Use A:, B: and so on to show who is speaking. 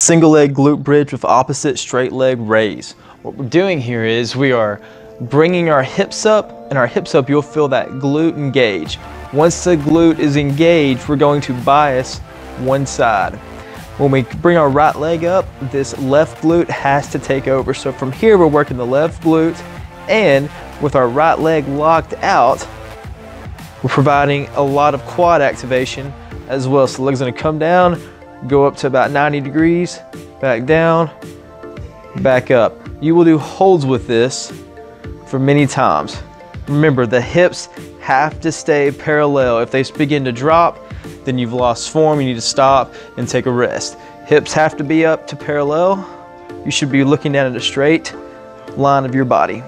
A: Single leg glute bridge with opposite straight leg raise.
B: What we're doing here is we are bringing our hips up and our hips up you'll feel that glute engage. Once the glute is engaged we're going to bias one side. When we bring our right leg up this left glute has to take over. So from here we're working the left glute and with our right leg locked out we're providing a lot of quad activation as well. So the leg's gonna come down go up to about 90 degrees, back down, back up. You will do holds with this for many times. Remember, the hips have to stay parallel. If they begin to drop, then you've lost form. You need to stop and take a rest. Hips have to be up to parallel. You should be looking down at a straight line of your body.